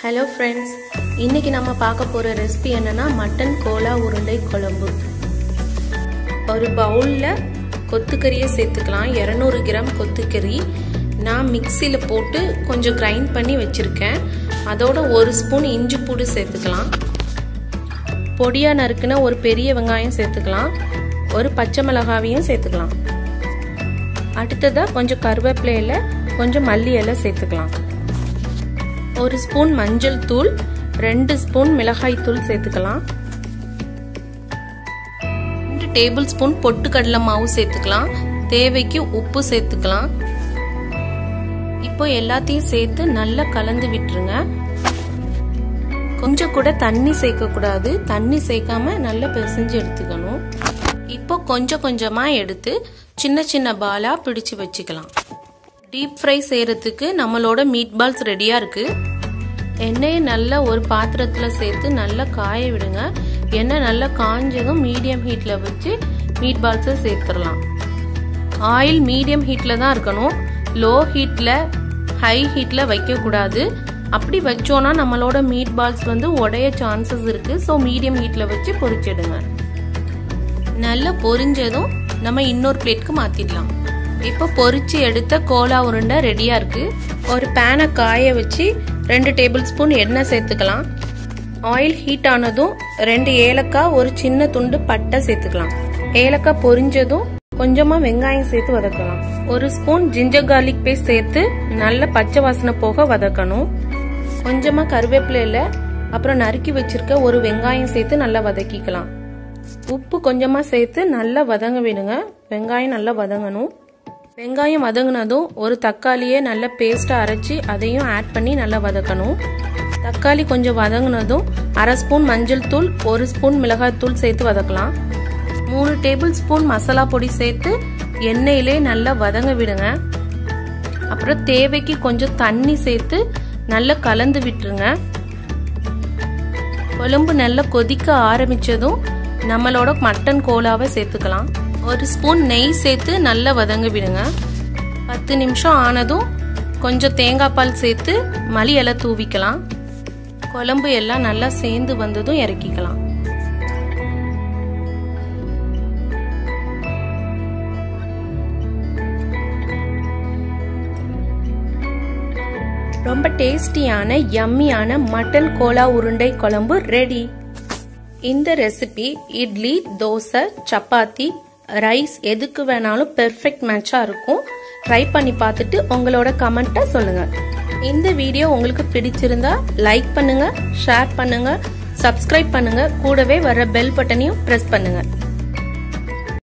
Hello friends இன்னைக்கு நம்ம பார்க்க போகிற ரெசிபி என்னன்னா மட்டன் கோலா உருண்டை குழம்பு. ஒரு பவுலில் கொத்துக்கறியை சேர்த்துக்கலாம். இரநூறு கிராம் கொத்துக்கறி. நான் மிக்சியில் போட்டு கொஞ்சம் கிரைண்ட் பண்ணி வச்சுருக்கேன். அதோட ஒரு ஸ்பூன் இஞ்சி பூடு சேர்த்துக்கலாம். பொடியாக நறுக்குன ஒரு பெரிய வெங்காயம் சேர்த்துக்கலாம். ஒரு பச்சை மிளகாவையும் சேர்த்துக்கலாம். அடுத்ததாக கொஞ்சம் கருவேப்பிலையில் கொஞ்சம் மல்லி இலை சேர்த்துக்கலாம். ஒரு ஸ்பூன் மஞ்சள் தூள் ரெண்டு ஸ்பூன் மிளகாய் தூள் சேர்த்துக்கலாம். ரெண்டு டேபிள் ஸ்பூன் பொட்டுக்கடலை மாவு சேர்த்துக்கலாம். தேவைக்கு உப்பு சேர்த்துக்கலாம். இப்போ எல்லாத்தையும் சேர்த்து நல்லா கலந்து விட்டுருங்க. கொஞ்சம் கூட தண்ணி சேர்க்கக்கூடாது. தண்ணி சேர்க்காம நல்லா பிசைஞ்சு எடுத்துக்கணும். இப்போ கொஞ்சம் கொஞ்சமாக எடுத்து சின்ன சின்ன பாலாக பிடிச்சு வச்சுக்கலாம். டீப் ஃப்ரை செய்கிறதுக்கு நம்மளோட மீட் பால்ஸ் ரெடியாக இருக்குது எண்ணெயை நல்லா ஒரு பாத்திரத்தில் சேர்த்து நல்லா காய விடுங்க. எண்ணெய் நல்லா காஞ்சதும் மீடியம் ஹீட்டில் வச்சு மீட் பால்ஸை சேர்த்துடலாம். ஆயில் மீடியம் ஹீட்டில் தான் இருக்கணும். லோ ஹீட்டில் ஹை ஹீட்டில் வைக்கக்கூடாது. அப்படி வச்சோன்னா நம்மளோட மீட் பால்ஸ் வந்து உடைய சான்சஸ் இருக்குது ஸோ மீடியம் ஹீட்டில் வச்சு பொரிச்சிடுங்க. நல்லா பொரிஞ்சதும் நம்ம இன்னொரு பிளேட்க்கு மாற்றிடலாம் இப்போ பொறிச்சு எடுத்த கோலா உருண்டை ரெடியாக இருக்குது ஒரு பேனை காய வச்சு ரெண்டு டேபிள் ஸ்பூன் எண்ணெய் சேர்த்துக்கலாம். ஆயில் ஹீட் ஆனதும் ரெண்டு ஏலக்காய் ஒரு சின்ன துண்டு பட்டை சேர்த்துக்கலாம். ஏலக்காய் பொரிஞ்சதும் கொஞ்சமாக வெங்காயம் சேர்த்து வதக்கலாம். ஒரு ஸ்பூன் ஜிஞ்சர் கார்லிக் பேஸ்ட் சேர்த்து நல்ல பச்சை வாசனை போக வதக்கணும். கொஞ்சமாக கருவேப்பிலையில் அப்புறம் நறுக்கி வச்சிருக்க ஒரு வெங்காயம் சேர்த்து நல்லா வதக்கிக்கலாம். உப்பு கொஞ்சமாக சேர்த்து நல்லா வதங்க விடுங்க. வெங்காயம் நல்லா வதங்கணும். வெங்காயம் வதங்கினதும் ஒரு தக்காளியை நல்லா பேஸ்ட்டாக அரைச்சி அதையும் ஆட் பண்ணி நல்லா வதக்கணும். தக்காளி கொஞ்சம் வதங்கினதும் அரை ஸ்பூன் மஞ்சள் தூள் ஒரு ஸ்பூன் மிளகாய் தூள் சேர்த்து வதக்கலாம். மூணு டேபிள் ஸ்பூன் மசாலா பொடி சேர்த்து எண்ணெயிலே நல்லா வதங்க விடுங்க. அப்புறம் தேவைக்கு கொஞ்சம் தண்ணி சேர்த்து நல்லா கலந்து விட்டுருங்க. கொழம்பு நல்லா கொதிக்க ஆரம்பிச்சதும் நம்மளோட மட்டன் கோலாவை சேர்த்துக்கலாம். ஒரு ஸ்பூன் நெய் சேர்த்து நல்லா வதங்க விடுங்க. பத்து நிமிஷம் ஆனதும் கொஞ்சம் தேங்காய் பால் சேர்த்து மலி தூவிக்கலாம். குழம்பு எல்லாம் நல்லா சேர்ந்து வந்ததும் இறக்கிக்கலாம். ரொம்ப டேஸ்டியான யம்மியான மட்டன் கோலா உருண்டை குழம்பு ரெடி. இந்த ரெசிபி இட்லி தோசை சப்பாத்தி ரைஸ் எதுக்கு வேணாலும் பெர்ஃபெக்ட் மேட்சாக இருக்கும். ட்ரை பண்ணி பார்த்துட்டு உங்களோட கமெண்ட்டை சொல்லுங்கள் இந்த வீடியோ உங்களுக்கு பிடிச்சிருந்தா லைக் பண்ணுங்கள் ஷேர் பண்ணுங்கள் சப்ஸ்கிரைப் பண்ணுங்கள் கூடவே வர பெல் பட்டனையும் ப்ரெஸ் பண்ணுங்கள்